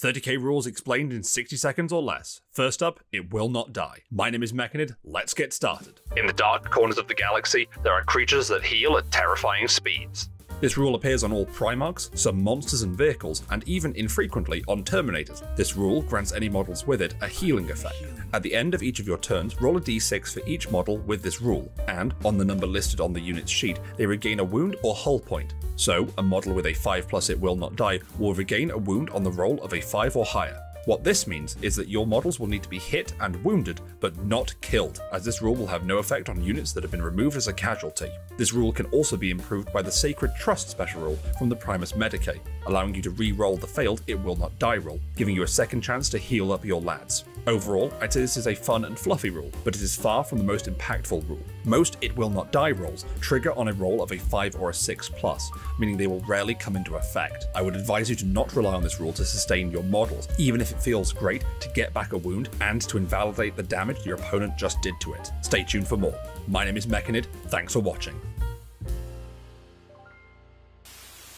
30k rules explained in 60 seconds or less. First up, it will not die. My name is Mechanid, let's get started. In the dark corners of the galaxy, there are creatures that heal at terrifying speeds. This rule appears on all Primarchs, some monsters and vehicles, and even infrequently on Terminators. This rule grants any models with it a healing effect. At the end of each of your turns, roll a d6 for each model with this rule, and, on the number listed on the unit's sheet, they regain a wound or hull point. So, a model with a 5 plus it will not die will regain a wound on the roll of a 5 or higher. What this means is that your models will need to be hit and wounded, but not killed, as this rule will have no effect on units that have been removed as a casualty. This rule can also be improved by the Sacred Trust special rule from the Primus Medicae, allowing you to re-roll the failed It Will Not Die roll, giving you a second chance to heal up your lads. Overall, I'd say this is a fun and fluffy rule, but it is far from the most impactful rule. Most It Will Not Die rolls trigger on a roll of a 5 or a 6 plus, meaning they will rarely come into effect. I would advise you to not rely on this rule to sustain your models, even if it feels great to get back a wound and to invalidate the damage your opponent just did to it. Stay tuned for more. My name is Mechanid, thanks for watching.